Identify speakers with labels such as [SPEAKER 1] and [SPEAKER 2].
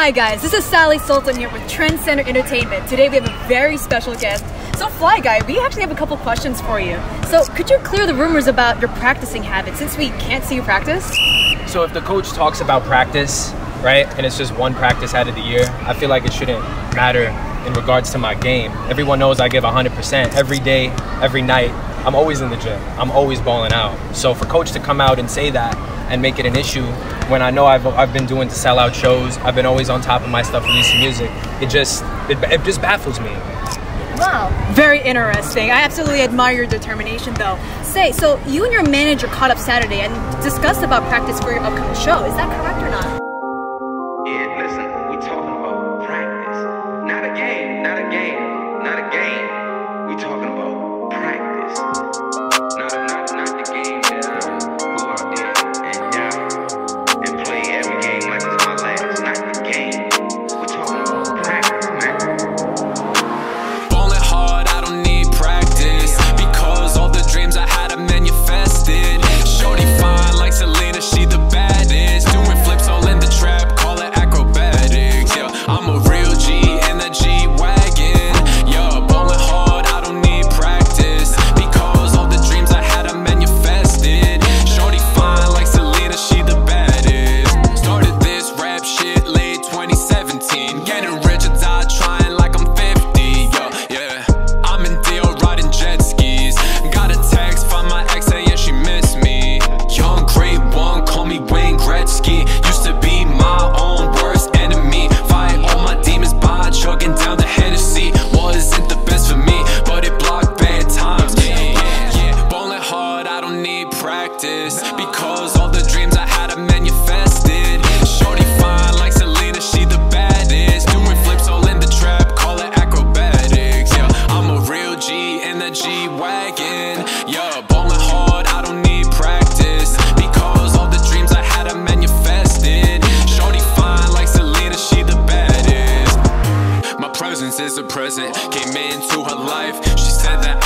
[SPEAKER 1] Hi guys, this is Sally Sultan here with Trend Center Entertainment. Today we have a very special guest. So Fly Guy, we actually have a couple questions for you. So could you clear the rumors about your practicing habits since we can't see you practice?
[SPEAKER 2] So if the coach talks about practice, right, and it's just one practice out of the year, I feel like it shouldn't matter in regards to my game. Everyone knows I give 100% every day, every night. I'm always in the gym. I'm always balling out. So for coach to come out and say that and make it an issue when I know I've, I've been doing to sell out shows, I've been always on top of my stuff releasing music, it just it, it just baffles me.
[SPEAKER 1] Wow. Very interesting. I absolutely admire your determination though. Say, so you and your manager caught up Saturday and discussed about practice for your upcoming show. Is that correct or not?
[SPEAKER 3] Yeah,
[SPEAKER 4] is a present. Came into her life, she said that